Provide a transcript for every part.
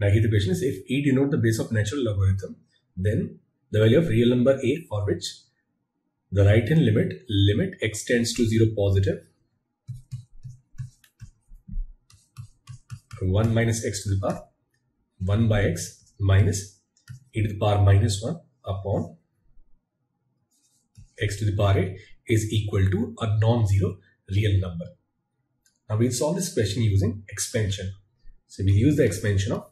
The question is if e denote the base of natural logarithm, then the value of real number a for which the right hand limit limit x tends to 0 positive 1 minus x to the power 1 by x minus e to the power minus 1 upon x to the power a is equal to a non-zero real number. Now we'll solve this question using expansion. So we'll use the expansion of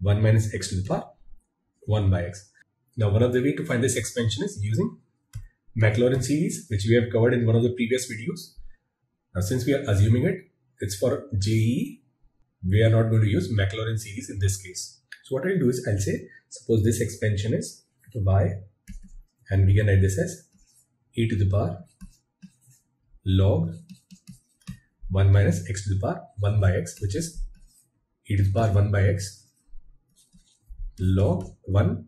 1 minus x to the power 1 by x. Now one of the way to find this expansion is using Maclaurin series which we have covered in one of the previous videos. Now since we are assuming it, it's for JEE, we are not going to use Maclaurin series in this case. So what I'll do is I'll say, suppose this expansion is y and we can write this as e to the power log 1 minus x to the power 1 by x which is e to the power 1 by x log 1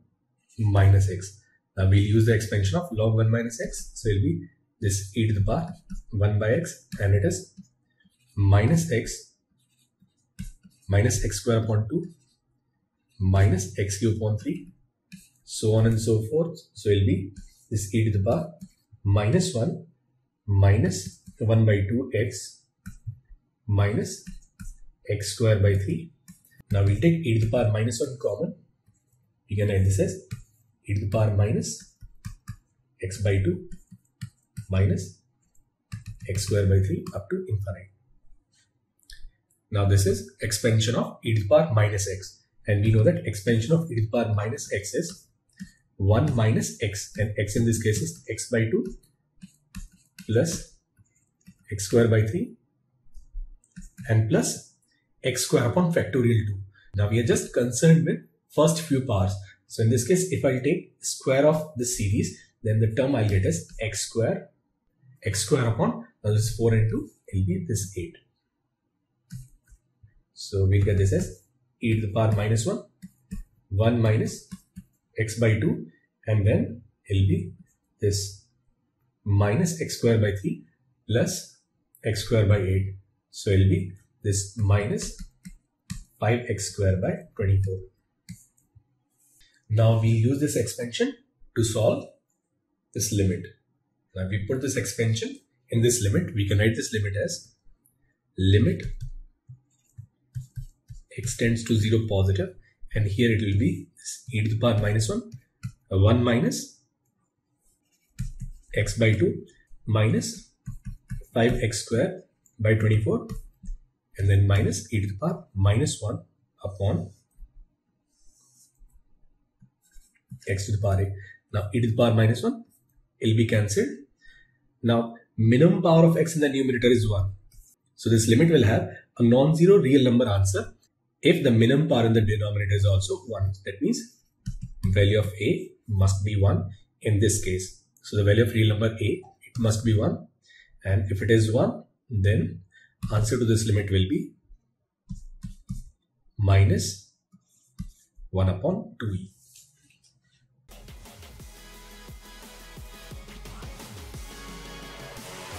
minus x. Now we'll use the expansion of log 1 minus x. So it'll be this e to the power 1 by x and it is minus x minus x square upon 2 minus x cube upon 3 so on and so forth. So it'll be this e to the power minus 1 minus 1 by 2 x minus x square by 3. Now we'll take e to the power minus 1 common. We can write this as e to the power minus x by 2 minus x square by 3 up to infinite. Now this is expansion of e to the power minus x and we know that expansion of e to the power minus x is 1 minus x and x in this case is x by 2 plus x square by 3 and plus x square upon factorial 2. Now we are just concerned with first few powers. So in this case, if I take square of the series, then the term I'll get is x square, x square upon, now this 4 into will be this 8. So we'll get this as e to the power minus 1, 1 minus x by 2 and then it'll be this minus x square by 3 plus x square by 8. So it'll be this minus 5x square by 24. Now we use this expansion to solve this limit. Now we put this expansion in this limit. We can write this limit as limit x tends to 0 positive and here it will be e to the power minus 1 uh, 1 minus x by 2 minus 5x square by 24 and then minus e to the power minus 1 upon x to the power a. Now e to the power minus 1 will be cancelled. Now minimum power of x in the numerator is 1. So this limit will have a non-zero real number answer if the minimum power in the denominator is also 1. That means value of a must be 1 in this case. So the value of real number a, it must be 1 and if it is 1 then answer to this limit will be minus 1 upon 2e.